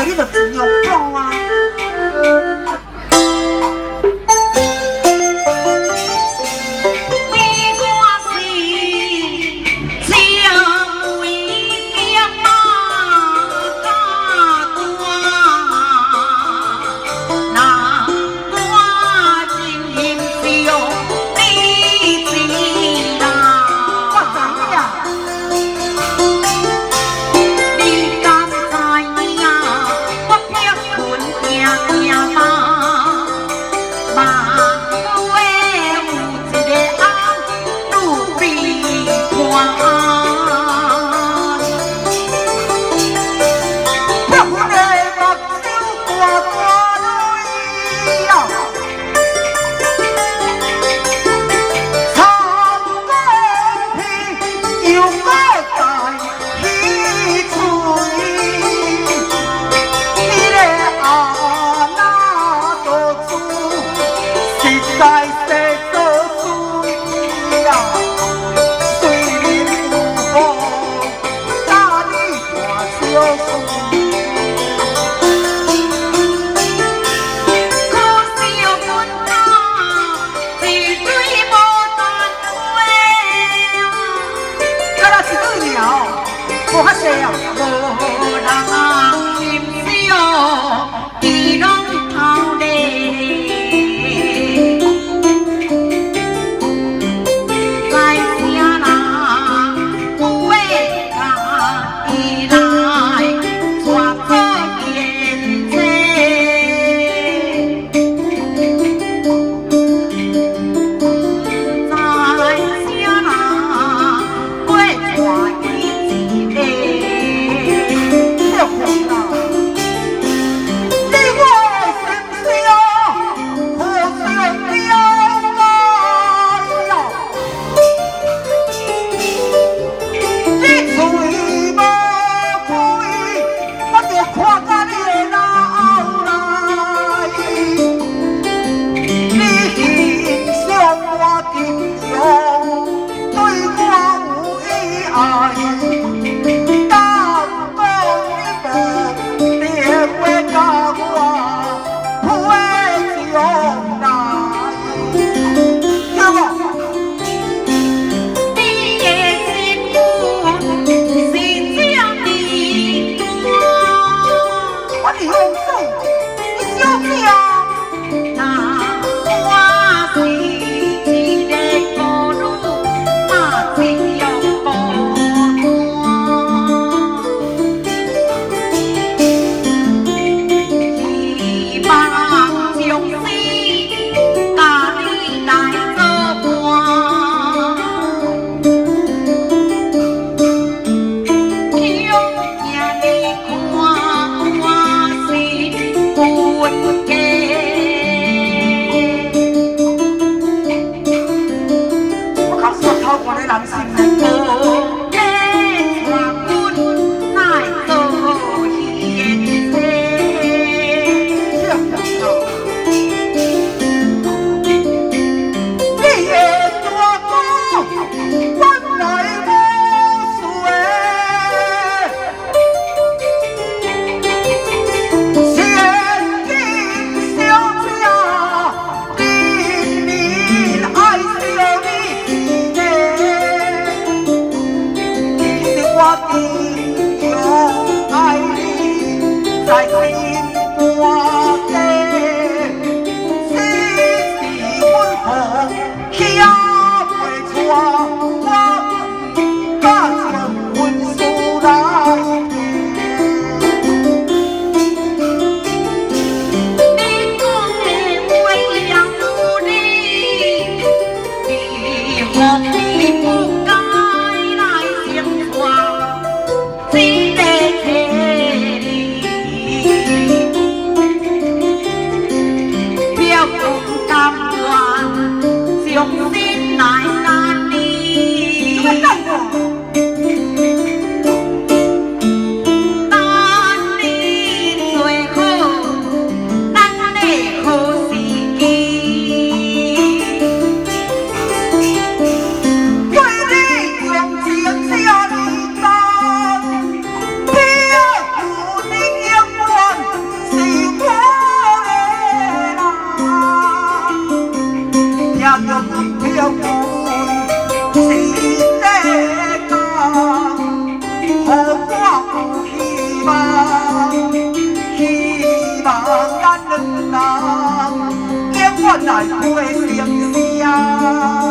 话你就尽量讲啊。哥要奔忙，去。是，不。我来陪生死啊！